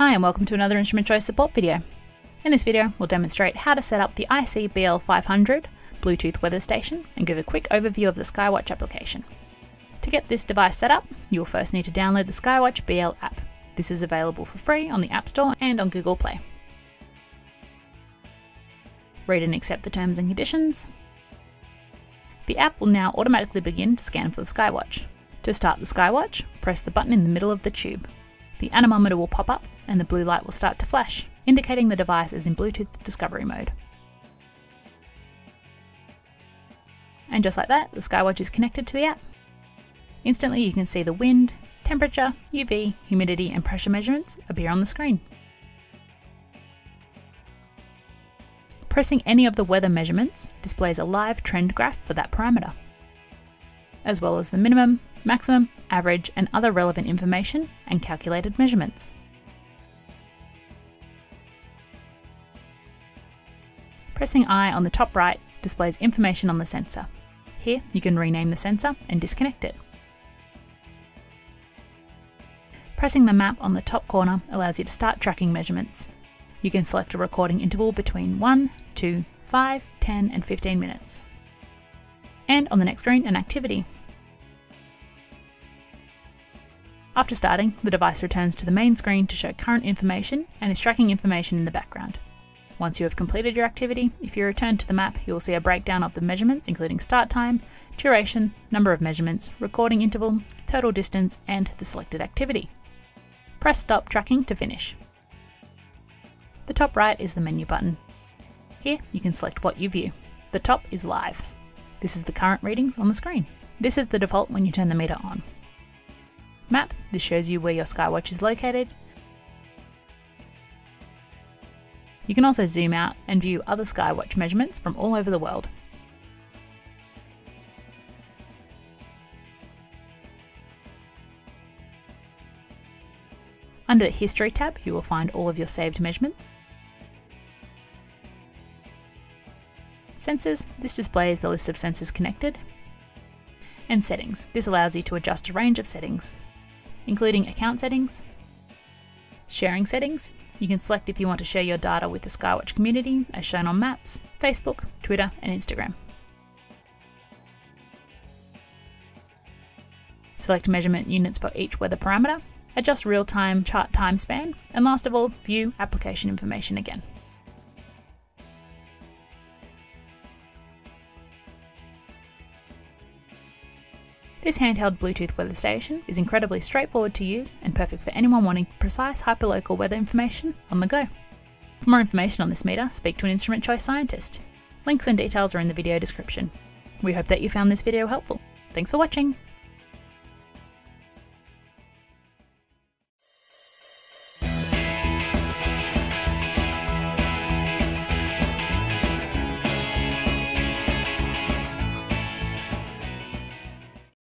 Hi and welcome to another Instrument Choice support video. In this video, we'll demonstrate how to set up the IC-BL500 Bluetooth weather station and give a quick overview of the Skywatch application. To get this device set up, you'll first need to download the Skywatch BL app. This is available for free on the App Store and on Google Play. Read and accept the terms and conditions. The app will now automatically begin to scan for the Skywatch. To start the Skywatch, press the button in the middle of the tube. The anemometer will pop up and the blue light will start to flash, indicating the device is in Bluetooth discovery mode. And just like that, the Skywatch is connected to the app. Instantly you can see the wind, temperature, UV, humidity and pressure measurements appear on the screen. Pressing any of the weather measurements displays a live trend graph for that parameter, as well as the minimum, maximum, average and other relevant information and calculated measurements. Pressing I on the top right displays information on the sensor. Here you can rename the sensor and disconnect it. Pressing the map on the top corner allows you to start tracking measurements. You can select a recording interval between 1, 2, 5, 10 and 15 minutes. And on the next screen, an activity. After starting, the device returns to the main screen to show current information and is tracking information in the background. Once you have completed your activity, if you return to the map, you will see a breakdown of the measurements including start time, duration, number of measurements, recording interval, total distance, and the selected activity. Press stop tracking to finish. The top right is the menu button. Here you can select what you view. The top is live. This is the current readings on the screen. This is the default when you turn the meter on. Map, this shows you where your Skywatch is located. You can also zoom out and view other Skywatch measurements from all over the world. Under the History tab, you will find all of your saved measurements. Sensors, this displays the list of sensors connected. And Settings, this allows you to adjust a range of settings, including account settings, sharing settings. You can select if you want to share your data with the Skywatch community, as shown on Maps, Facebook, Twitter, and Instagram. Select measurement units for each weather parameter, adjust real-time chart time span, and last of all, view application information again. This handheld Bluetooth weather station is incredibly straightforward to use and perfect for anyone wanting precise hyperlocal weather information on the go. For more information on this meter, speak to an instrument choice scientist. Links and details are in the video description. We hope that you found this video helpful. Thanks for watching!